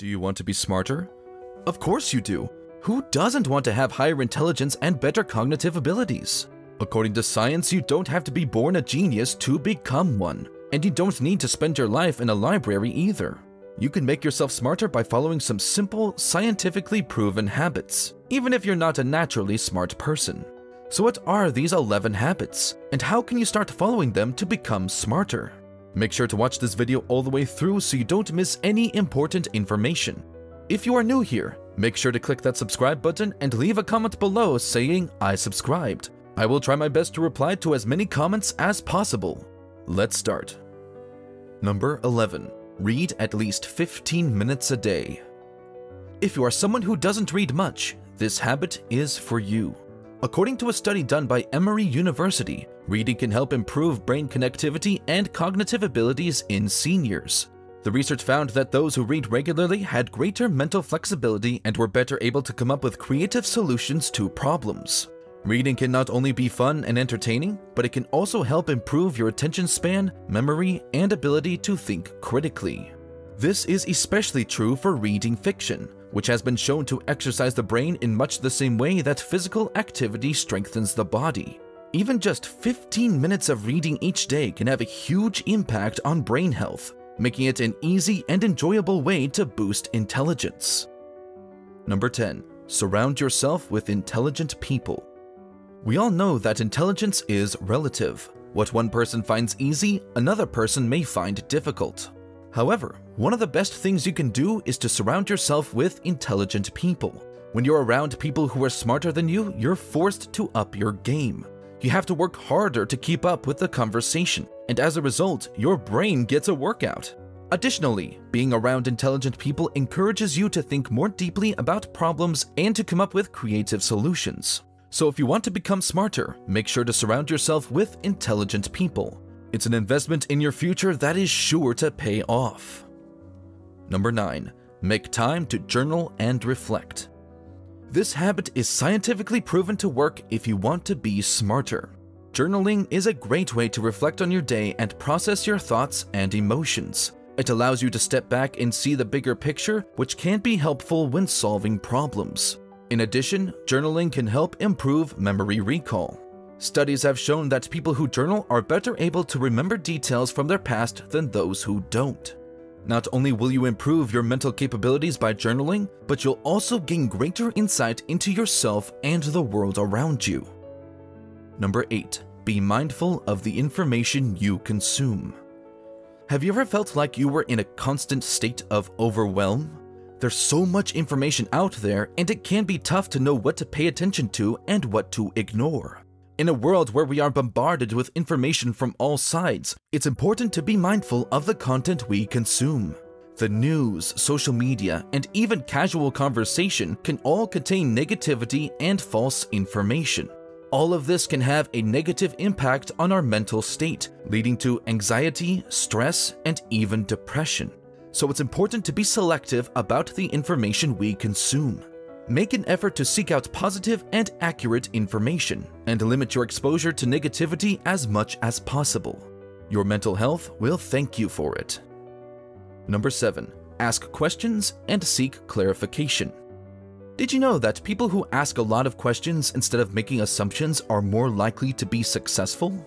Do you want to be smarter? Of course you do. Who doesn't want to have higher intelligence and better cognitive abilities? According to science, you don't have to be born a genius to become one, and you don't need to spend your life in a library either. You can make yourself smarter by following some simple, scientifically proven habits, even if you're not a naturally smart person. So what are these 11 habits, and how can you start following them to become smarter? Make sure to watch this video all the way through so you don't miss any important information. If you are new here, make sure to click that subscribe button and leave a comment below saying I subscribed. I will try my best to reply to as many comments as possible. Let's start. Number 11. Read at least 15 minutes a day. If you are someone who doesn't read much, this habit is for you. According to a study done by Emory University, reading can help improve brain connectivity and cognitive abilities in seniors. The research found that those who read regularly had greater mental flexibility and were better able to come up with creative solutions to problems. Reading can not only be fun and entertaining, but it can also help improve your attention span, memory, and ability to think critically. This is especially true for reading fiction, which has been shown to exercise the brain in much the same way that physical activity strengthens the body. Even just 15 minutes of reading each day can have a huge impact on brain health, making it an easy and enjoyable way to boost intelligence. Number 10. Surround yourself with intelligent people. We all know that intelligence is relative. What one person finds easy, another person may find difficult. However, one of the best things you can do is to surround yourself with intelligent people. When you're around people who are smarter than you, you're forced to up your game. You have to work harder to keep up with the conversation, and as a result, your brain gets a workout. Additionally, being around intelligent people encourages you to think more deeply about problems and to come up with creative solutions. So if you want to become smarter, make sure to surround yourself with intelligent people. It's an investment in your future that is sure to pay off. Number 9. Make time to journal and reflect. This habit is scientifically proven to work if you want to be smarter. Journaling is a great way to reflect on your day and process your thoughts and emotions. It allows you to step back and see the bigger picture, which can be helpful when solving problems. In addition, journaling can help improve memory recall. Studies have shown that people who journal are better able to remember details from their past than those who don't. Not only will you improve your mental capabilities by journaling, but you'll also gain greater insight into yourself and the world around you. Number 8. Be mindful of the information you consume. Have you ever felt like you were in a constant state of overwhelm? There's so much information out there, and it can be tough to know what to pay attention to and what to ignore. In a world where we are bombarded with information from all sides, it's important to be mindful of the content we consume. The news, social media, and even casual conversation can all contain negativity and false information. All of this can have a negative impact on our mental state, leading to anxiety, stress, and even depression so it's important to be selective about the information we consume. Make an effort to seek out positive and accurate information, and limit your exposure to negativity as much as possible. Your mental health will thank you for it. Number 7. Ask questions and seek clarification. Did you know that people who ask a lot of questions instead of making assumptions are more likely to be successful?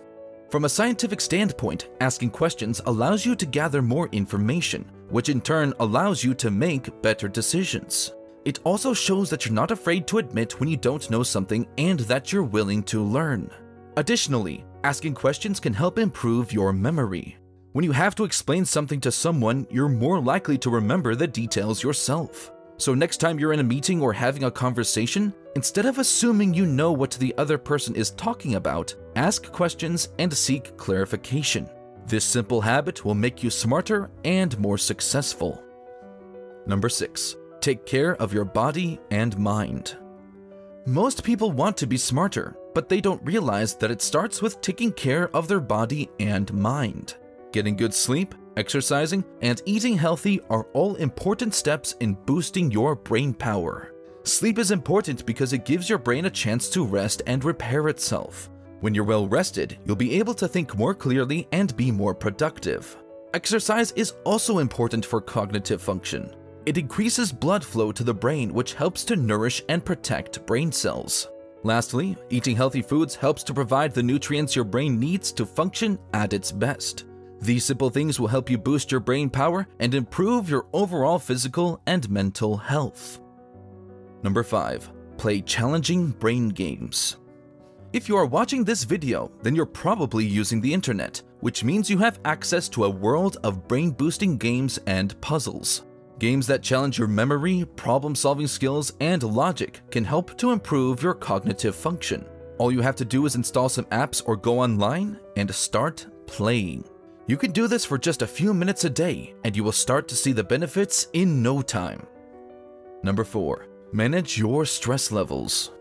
From a scientific standpoint, asking questions allows you to gather more information, which in turn allows you to make better decisions. It also shows that you're not afraid to admit when you don't know something and that you're willing to learn. Additionally, asking questions can help improve your memory. When you have to explain something to someone, you're more likely to remember the details yourself. So next time you're in a meeting or having a conversation, instead of assuming you know what the other person is talking about, ask questions and seek clarification. This simple habit will make you smarter and more successful. Number 6. Take care of your body and mind. Most people want to be smarter, but they don't realize that it starts with taking care of their body and mind. Getting good sleep, exercising, and eating healthy are all important steps in boosting your brain power. Sleep is important because it gives your brain a chance to rest and repair itself. When you're well rested, you'll be able to think more clearly and be more productive. Exercise is also important for cognitive function. It increases blood flow to the brain, which helps to nourish and protect brain cells. Lastly, eating healthy foods helps to provide the nutrients your brain needs to function at its best. These simple things will help you boost your brain power and improve your overall physical and mental health. Number 5. Play challenging brain games. If you are watching this video, then you're probably using the internet, which means you have access to a world of brain-boosting games and puzzles. Games that challenge your memory, problem-solving skills, and logic can help to improve your cognitive function. All you have to do is install some apps or go online and start playing. You can do this for just a few minutes a day, and you will start to see the benefits in no time. Number 4. Manage your stress levels.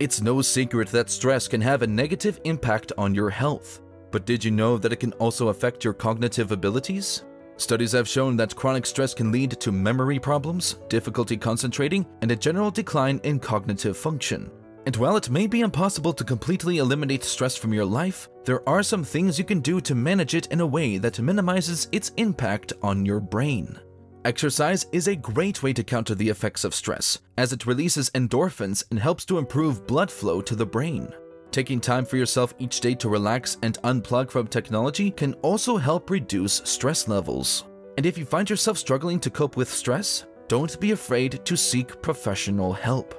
It's no secret that stress can have a negative impact on your health. But did you know that it can also affect your cognitive abilities? Studies have shown that chronic stress can lead to memory problems, difficulty concentrating, and a general decline in cognitive function. And while it may be impossible to completely eliminate stress from your life, there are some things you can do to manage it in a way that minimizes its impact on your brain. Exercise is a great way to counter the effects of stress, as it releases endorphins and helps to improve blood flow to the brain. Taking time for yourself each day to relax and unplug from technology can also help reduce stress levels. And if you find yourself struggling to cope with stress, don't be afraid to seek professional help.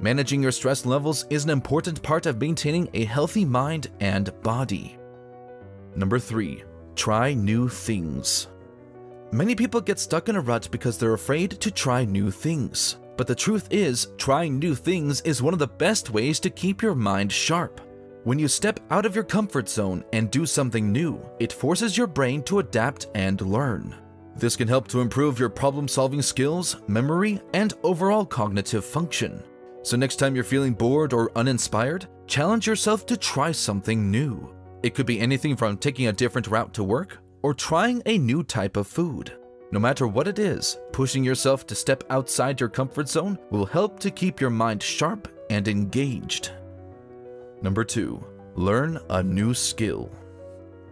Managing your stress levels is an important part of maintaining a healthy mind and body. Number 3. Try new things. Many people get stuck in a rut because they're afraid to try new things. But the truth is, trying new things is one of the best ways to keep your mind sharp. When you step out of your comfort zone and do something new, it forces your brain to adapt and learn. This can help to improve your problem-solving skills, memory, and overall cognitive function. So next time you're feeling bored or uninspired, challenge yourself to try something new. It could be anything from taking a different route to work, or trying a new type of food. No matter what it is, pushing yourself to step outside your comfort zone will help to keep your mind sharp and engaged. Number 2. Learn a new skill.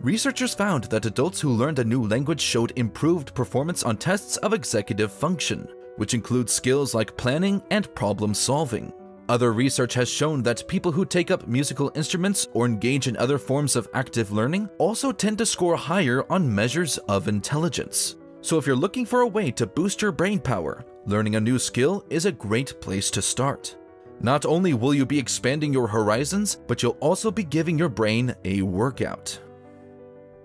Researchers found that adults who learned a new language showed improved performance on tests of executive function, which include skills like planning and problem solving. Other research has shown that people who take up musical instruments or engage in other forms of active learning also tend to score higher on measures of intelligence. So if you're looking for a way to boost your brain power, learning a new skill is a great place to start. Not only will you be expanding your horizons, but you'll also be giving your brain a workout.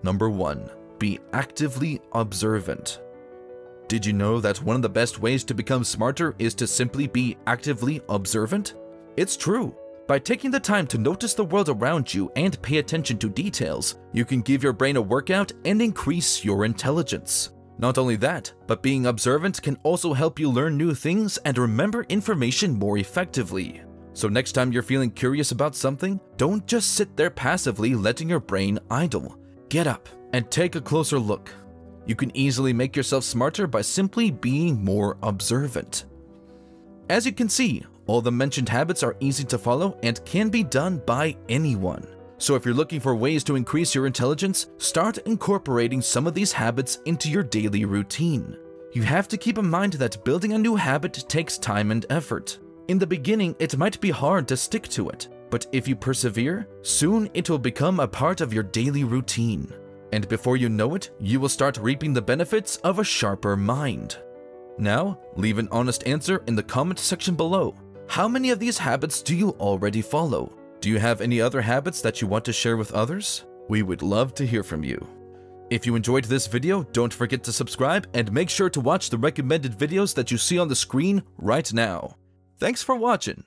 Number 1. Be actively observant. Did you know that one of the best ways to become smarter is to simply be actively observant? It's true. By taking the time to notice the world around you and pay attention to details, you can give your brain a workout and increase your intelligence. Not only that, but being observant can also help you learn new things and remember information more effectively. So next time you're feeling curious about something, don't just sit there passively letting your brain idle. Get up and take a closer look. You can easily make yourself smarter by simply being more observant. As you can see, all the mentioned habits are easy to follow and can be done by anyone. So if you're looking for ways to increase your intelligence, start incorporating some of these habits into your daily routine. You have to keep in mind that building a new habit takes time and effort. In the beginning, it might be hard to stick to it, but if you persevere, soon it will become a part of your daily routine and before you know it, you will start reaping the benefits of a sharper mind. Now, leave an honest answer in the comment section below. How many of these habits do you already follow? Do you have any other habits that you want to share with others? We would love to hear from you. If you enjoyed this video, don't forget to subscribe and make sure to watch the recommended videos that you see on the screen right now. Thanks for watching.